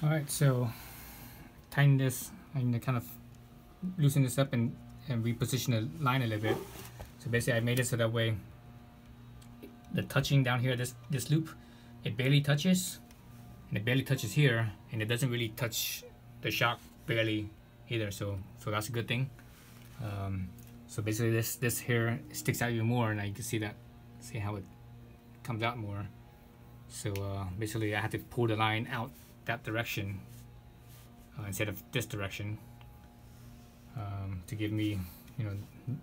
All right, so tighten this and kind of loosen this up and, and reposition the line a little bit. So basically I made it so that way the touching down here, this, this loop, it barely touches and it barely touches here and it doesn't really touch the shock barely either. So, so that's a good thing. Um, so basically this, this here sticks out even more and I can see that, see how it comes out more. So uh, basically I have to pull the line out that direction uh, instead of this direction um, to give me you know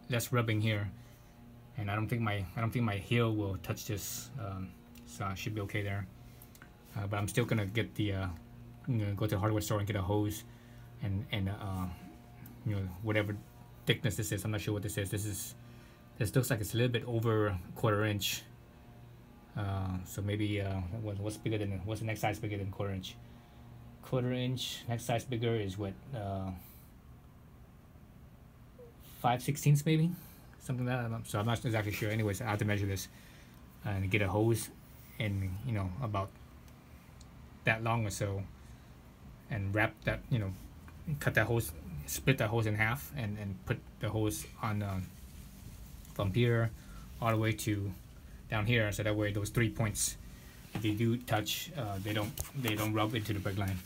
less rubbing here. And I don't think my I don't think my heel will touch this um, so I should be okay there. Uh, but I'm still gonna get the uh, know, go to the hardware store and get a hose and and uh, you know whatever thickness this is. I'm not sure what this is. This is this looks like it's a little bit over quarter inch. Uh, so maybe uh, what's bigger than what's the next size bigger than quarter inch quarter inch next size bigger is what uh, 5 sixteenths maybe? Something like that so I'm not exactly sure. Anyways I have to measure this and get a hose and you know about that long or so and wrap that you know cut that hose split that hose in half and and put the hose on uh, from here all the way to down here. So that way those three points if they do touch uh, they don't they don't rub into the brake line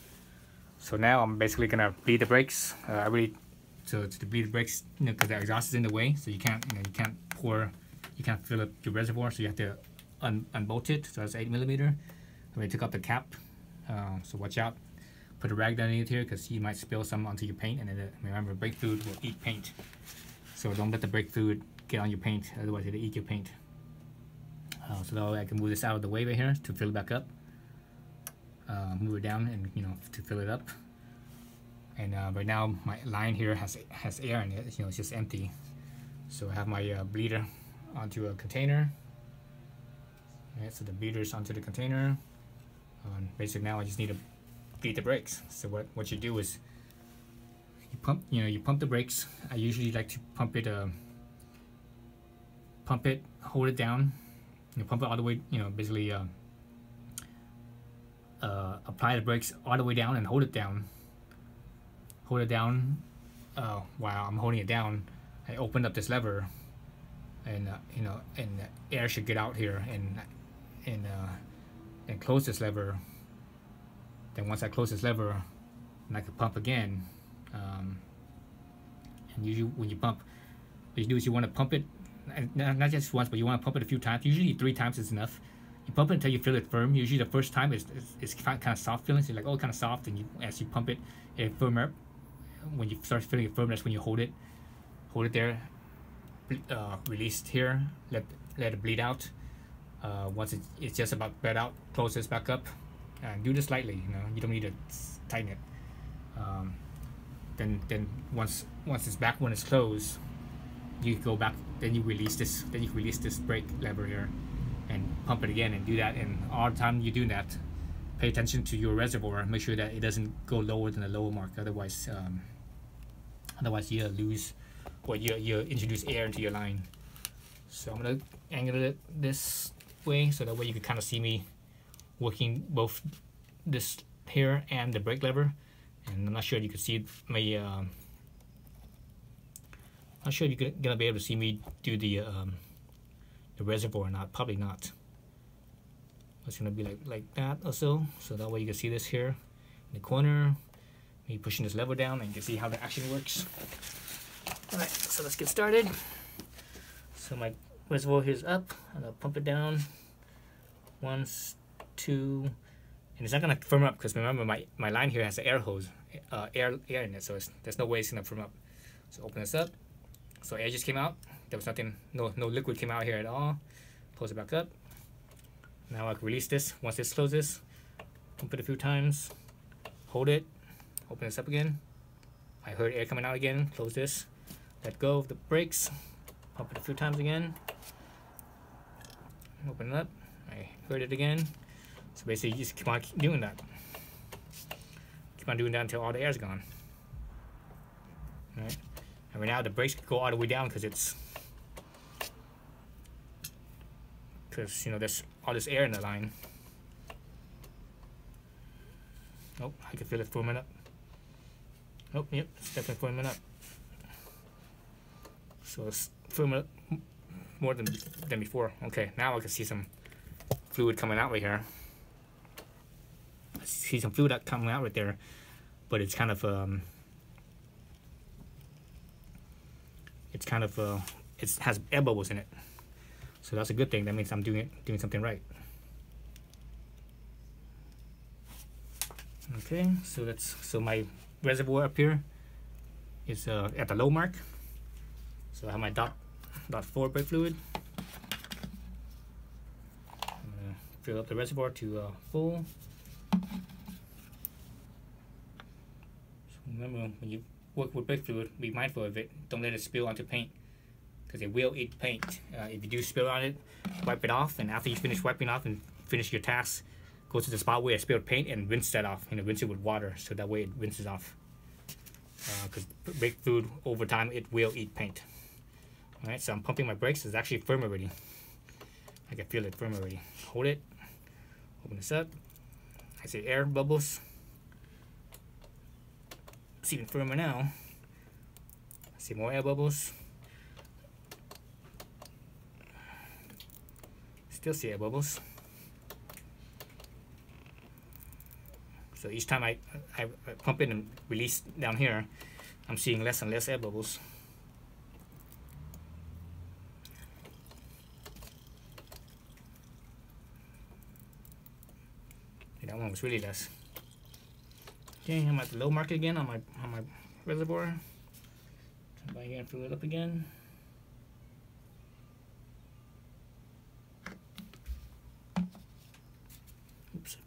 so now I'm basically gonna bleed the brakes. Uh, I really so to bleed the brakes, you know, because the exhaust is in the way, so you can't you know you can't pour, you can't fill up your reservoir, so you have to un unbolt it. So that's eight millimeter. I took out the cap, uh, so watch out. Put a rag down underneath here because you might spill some onto your paint, and then the, remember brake fluid will eat paint. So don't let the brake fluid get on your paint, otherwise it'll eat your paint. Uh, so way I can move this out of the way right here to fill it back up uh, move it down and you know to fill it up. And uh, right now my line here has has air in it you know it's just empty. So I have my uh, bleeder onto a container. Right so the bleeder's onto the container. Um, basically now I just need to bleed the brakes. So what what you do is you pump you know you pump the brakes. I usually like to pump it uh, pump it hold it down you know, pump it all the way you know basically uh, apply the brakes all the way down and hold it down. Hold it down uh, while I'm holding it down. I open up this lever, and uh, you know, and air should get out here, and and uh, and close this lever. Then once I close this lever, and I can pump again. Um, and usually when you pump, what you do is you want to pump it, not just once, but you want to pump it a few times. Usually three times is enough you pump it until you feel it firm. Usually the first time is it's, kind of soft feeling. So you're like, oh, kind of soft. And you as you pump it, it firm up. When you start feeling it firm, that's when you hold it, hold it there, uh, release here, let let it bleed out. Uh, once it, it's just about bled out, close this back up, and do this lightly. You know, you don't need to tighten it. Um, then then once once it's back when it's closed, you go back. Then you release this. Then you release this brake lever here pump it again and do that. And all the time you do that pay attention to your reservoir make sure that it doesn't go lower than the lower mark. Otherwise um, otherwise you lose or you, you introduce air into your line. So I'm gonna angle it this way so that way you can kind of see me working both this here and the brake lever. And I'm not sure you can see my uh, not sure you're gonna be able to see me do the um, the reservoir or not. Probably not it's gonna be like like that also so. That way you can see this here in the corner. Me pushing this lever down and you can see how the action works. All right so let's get started. So my reservoir here is up and I'll pump it down. Once two. And it's not gonna firm up because remember my my line here has an air hose uh, air air in it so there's no way it's gonna firm up. So open this up. So air just came out. There was nothing, no, no liquid came out here at all. Close it back up. Now I can release this. Once this closes, pump it a few times, hold it, open this up again. I heard air coming out again, close this, let go of the brakes, pump it a few times again, open it up, I heard it again. So basically you just keep on doing that. Keep on doing that until all the air's gone. All right. And right now the brakes go all the way down because it's because you know there's all this air in the line Nope, I can feel it forming up. Nope, yep, it's definitely forming up. So it's forming up more than than before. Okay, now I can see some fluid coming out right here. I see some fluid coming out right there, but it's kind of um, it's kind of uh, it has air bubbles in it. So that's a good thing. That means I'm doing it doing something right. Okay, so that's so my reservoir up here is uh, at the low mark. So I have my dot dot four brake fluid. Fill up the reservoir to uh, full. So remember when you work with brake fluid, be mindful of it. Don't let it spill onto paint because it will eat paint. Uh, if you do spill on it, wipe it off, and after you finish wiping off and finish your task, go to the spot where it spilled paint and rinse that off. You know, rinse it with water so that way it rinses off. Because uh, brake fluid over time it will eat paint. All right, so I'm pumping my brakes. It's actually firm already. I can feel it firm already. Hold it. Open this up. I see air bubbles. It's even firmer now. I see more air bubbles. Still see air bubbles. So each time I, I, I pump in and release down here, I'm seeing less and less air bubbles. that one was really less. Okay, I'm at the low mark again on my on my reservoir. Come by here and fill it up again.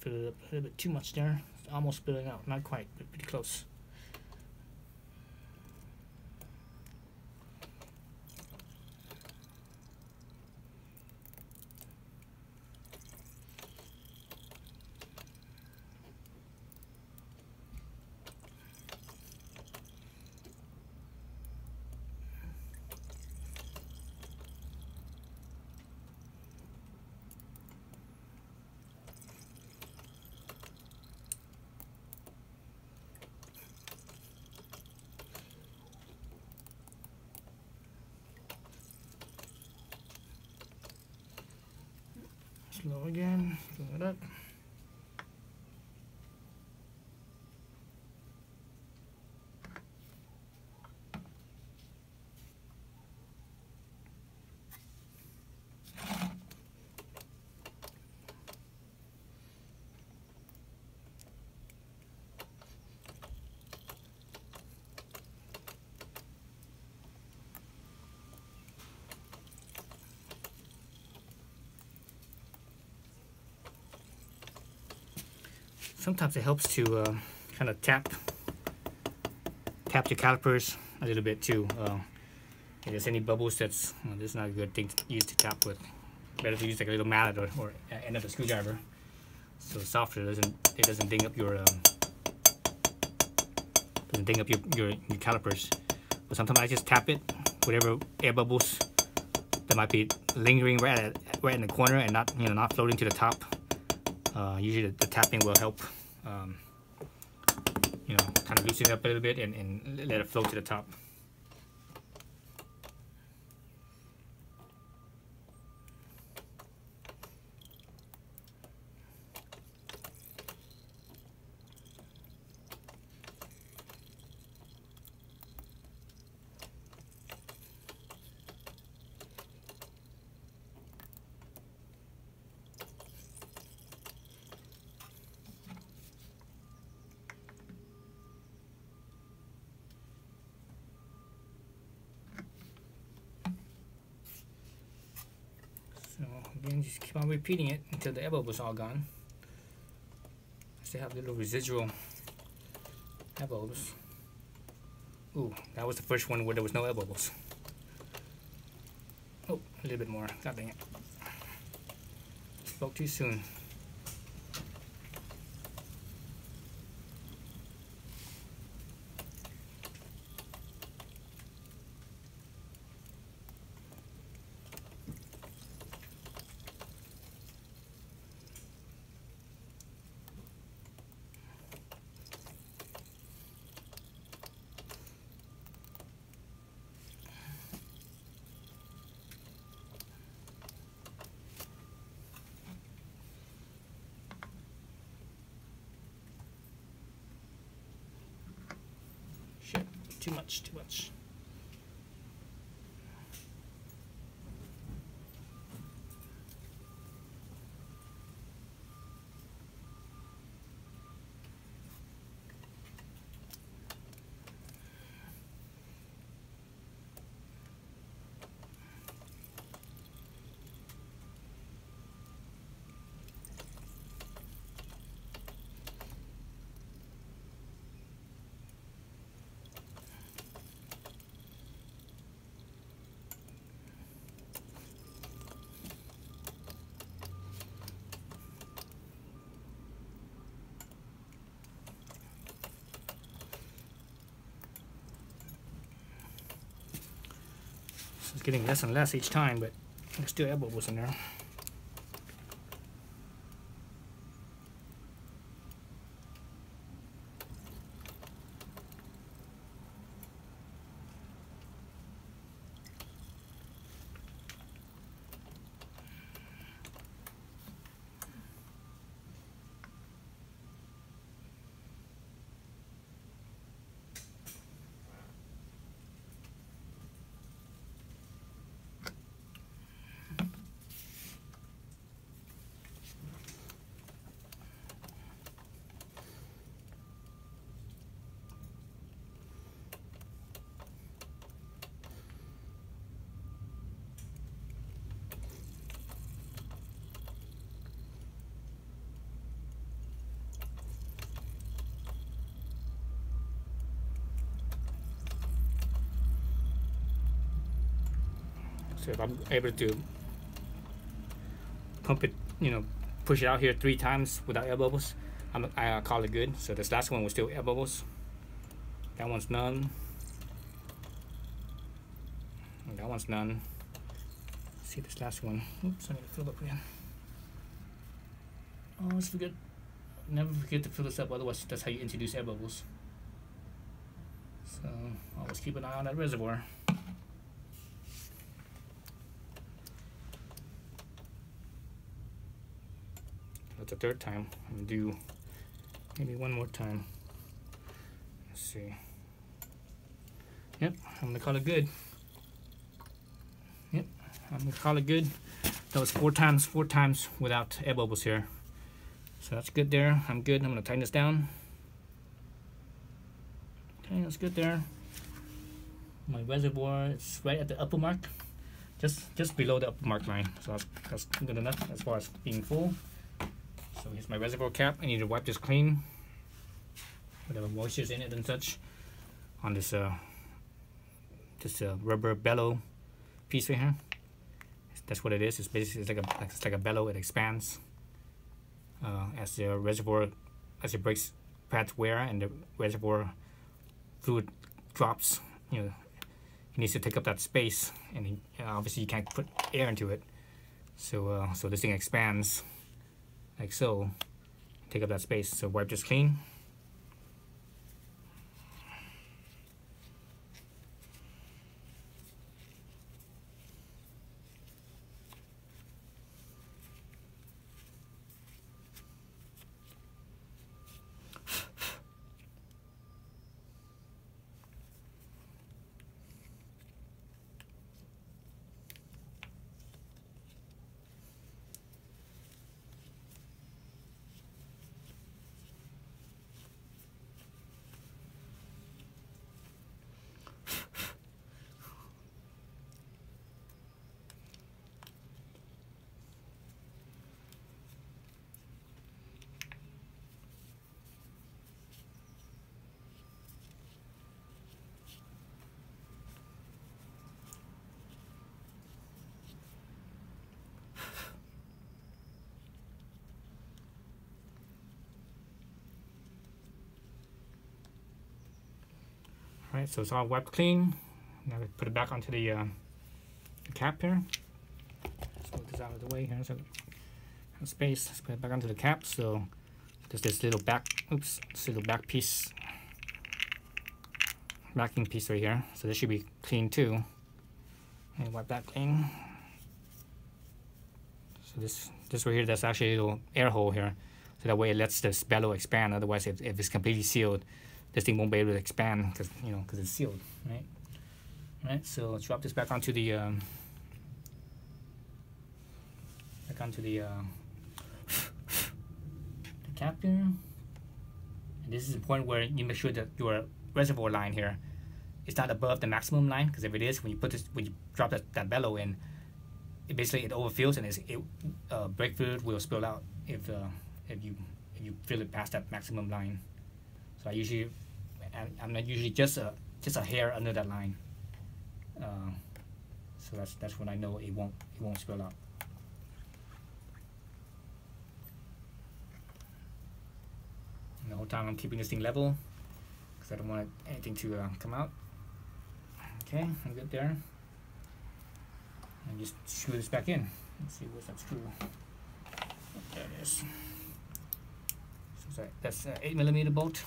Filled it up a little bit too much there almost spilling out. Not quite, but pretty close. Slow again, fill it up. Sometimes it helps to uh, kind of tap tap your calipers a little bit too. Uh, if there's any bubbles, that's well, this is not a good thing to use to tap with. Better to use like a little mallet or, or end of a screwdriver, so softer it doesn't it doesn't ding up your um, doesn't ding up your, your your calipers. But sometimes I just tap it, whatever air bubbles that might be lingering right at, right in the corner and not you know not floating to the top uh, usually the, the, tapping will help um, you know kind of loosen it up a little bit and, and let it flow to the top Just keep on repeating it until the air bubbles all gone. I still have little residual bubbles. Ooh, that was the first one where there was no bubbles. Oh, a little bit more. God dang it. Spoke too soon. Too much, too much. It's getting less and less each time, but there's still air bubbles in there. So if I'm able to pump it, you know, push it out here three times without air bubbles, I'm, I call it good. So this last one was still air bubbles. That one's none. And that one's none. Let's see this last one. Oops, I need to fill up again. Oh, always forget, never forget to fill this up. Otherwise, that's how you introduce air bubbles. So always keep an eye on that reservoir. That's the third time. I'm do maybe one more time. Let's see. Yep, I'm gonna call it good. Yep, I'm gonna call it good. That was four times, four times without air bubbles here. So that's good there. I'm good. I'm gonna tighten this down. Okay, that's good there. My reservoir is right at the upper mark, just just below the upper mark line. So that's, that's good enough as far as being full. So here's my reservoir cap. I need to wipe this clean. Whatever moisture's in it and such. On this uh this uh, rubber bellow piece right here. That's what it is. It's basically it's like a it's like a bellow. It expands uh, as the reservoir as it brakes pads wear and the reservoir fluid drops. You know, it needs to take up that space, and obviously you can't put air into it. So uh, so this thing expands like so take up that space. So wipe this clean Alright, so it's all wiped clean. Now we put it back onto the, uh, the cap here. Let's move this out of the way here so space. Let's put it back onto the cap. So there's this little back, oops, this little back piece, backing piece right here. So this should be clean too. And wipe that clean. So this this right here, that's actually a little air hole here. So that way it lets this bellow expand. Otherwise, if, if it's completely sealed, this thing won't be able to expand because you know because it's sealed, right? Right. So let's drop this back onto the um, back onto the, uh, the cap here. And this is the point where you make sure that your reservoir line here is not above the maximum line because if it is, when you put this, when you drop that, that bellow in, it basically it overfills and it uh, brake fluid will spill out if uh, if you if you fill it past that maximum line. So I usually I'm not usually just a just a hair under that line. Uh, so that's that's when I know it won't it won't spill out. And the whole time I'm keeping this thing level because I don't want anything to uh, come out. Okay, I'm good there and just screw this back in. Let's see where's that screw. There it is. So that's an 8 millimeter bolt.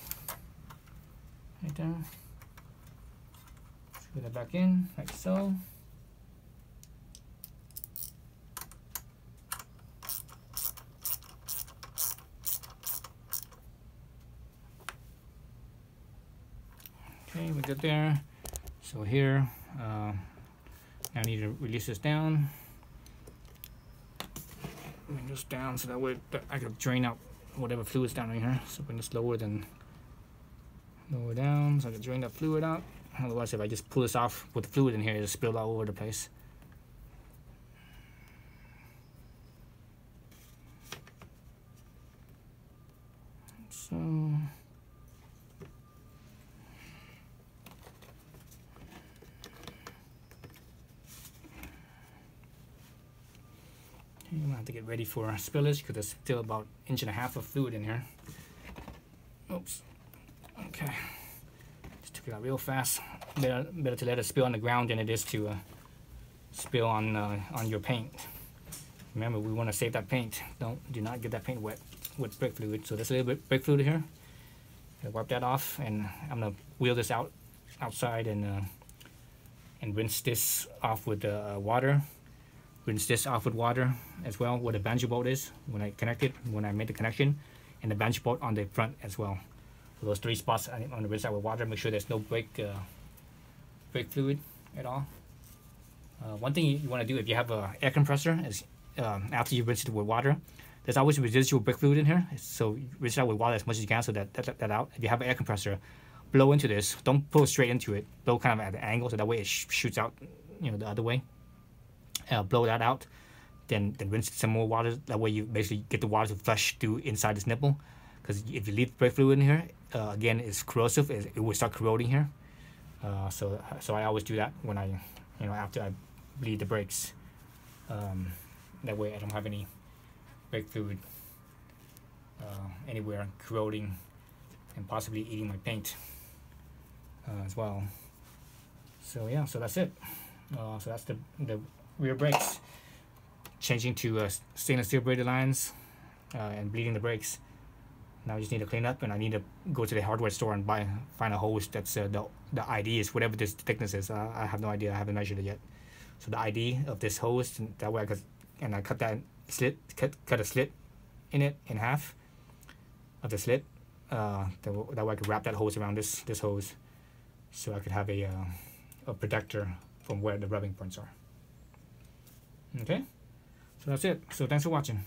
Right there. Screw that back in, like so. Okay, we got there. So here, uh, I need to release this down. Bring this down so that way I can drain out whatever fluid's down in here. So bring this lower than lower down so I can drain that fluid out. Otherwise, if I just pull this off with the fluid in here, it'll spill all over the place. So I'm gonna have to get ready for spillage because there's still about inch and a half of fluid in here. Oops. Okay. Just took it out real fast. Better, better to let it spill on the ground than it is to uh, spill on uh, on your paint. Remember, we want to save that paint. Don't do not get that paint wet with brake fluid. So there's a little bit brake fluid here. I'll wipe that off, and I'm gonna wheel this out outside and uh, and rinse this off with uh, water rinse this off with water as well where the banjo bolt is when I connect it when I made the connection and the banjo bolt on the front as well those three spots on the out with water make sure there's no brake uh, brake fluid at all. Uh, one thing you want to do if you have a air compressor is um, after you rinse it with water there's always residual brake fluid in here so rinse it out with water as much as you can so that, that, that out. If you have an air compressor blow into this. Don't pull straight into it. Blow kind of at an angle so that way it sh shoots out you know the other way. Uh, blow that out, then then rinse some more water. That way you basically get the water to flush through inside this nipple. Because if you leave brake fluid in here, uh, again, it's corrosive. It, will start corroding here. Uh, so so I always do that when I, you know, after I bleed the brakes. Um, that way I don't have any brake fluid uh, anywhere corroding and possibly eating my paint uh, as well. So yeah, so that's it. Uh, so that's the, the rear brakes. Changing to uh, stainless steel braided lines and bleeding the brakes. Now I just need to clean up and I need to go to the hardware store and buy find a hose that's uh, the, the ID is whatever this thickness is. Uh, I have no idea. I haven't measured it yet. So the ID of this hose, and that way I could, and I cut that slit, cut, cut a slit in it in half of the slit. Uh, that, way I could wrap that hose around this this hose, so I could have a uh, a protector from where the rubbing points are. Okay, so that's it. So thanks for watching.